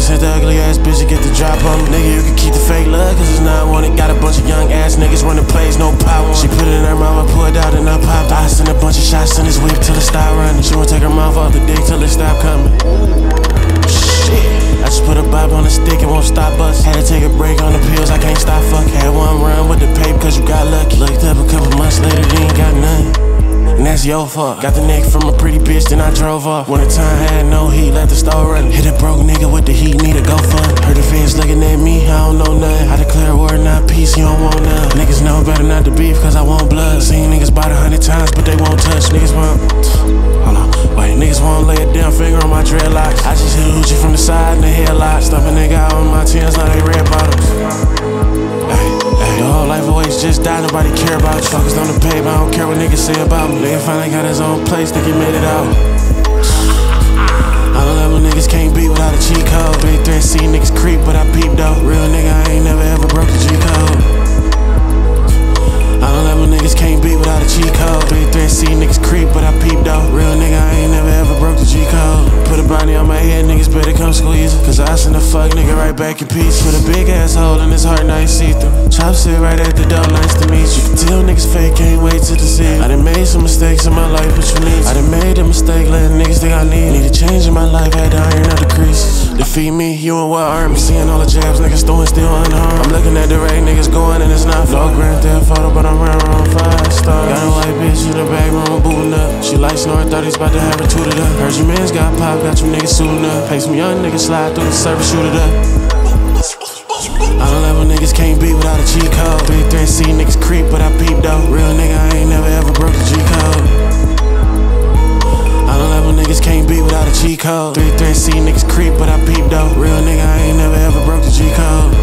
can set the ugly ass bitch and get the drop on me. Nigga, you can keep the fake love, cause it's not wanted. Got a bunch of young ass niggas running plays, no power. She put it in her mouth, I pulled out and I popped. I sent a bunch of shots in his whip till it stopped running. She wanna take her mouth off the dick till it stopped coming. Shit. I just put a bob on a stick, it won't stop us. Had to take a break on the pills, I can't stop fuck. Had one run with the paper, cause you got lucky. Looked up a couple months later, you ain't got none and that's your fault. Got the neck from a pretty bitch, then I drove off. When the time had no heat, let the store run. Hit peace, you don't want none. Niggas know better not to beef, cause I want blood. Seen niggas bite a hundred times, but they won't touch. Niggas want. Hold on, wait, niggas won't lay a damn finger on my dreadlocks. I just hit a from the side and the headlock. Stuff a nigga out on my tins, now they red bottoms. Ay, ay, your whole life always just die, nobody care about you. Focused on the paper, I don't care what niggas say about me. Nigga finally got his own place, think he made it out. I don't let when niggas can't beat without a cheat code. Big threat, see niggas Brownie on my head, niggas better come squeeze it. Cause I send a fuck nigga right back in peace. Put a big ass hole in his heart, now he see through. Chop sit right at the door, nice to meet you. Tell niggas fake, can't wait to deceive. I done made some mistakes in my life, but you need. I done made a mistake, letting niggas think I need. Need a change in my life, had to iron out the creases. Defeat me, you and what army? Seeing all the jabs, niggas throwing still unharmed. Like snort 30s, about to have her tooted up. Heard your mans got pop, got you niggas suiting up. Pay some young niggas slide through the service, shoot it up. I don't let when niggas can't beat without a G code. Big threat, see niggas creep, but I peep though. Real nigga, I ain't never ever broke the G code. I don't let when niggas can't beat without a G code. Big threat, see niggas creep, but I peep though. Real nigga, I ain't never ever broke the G code.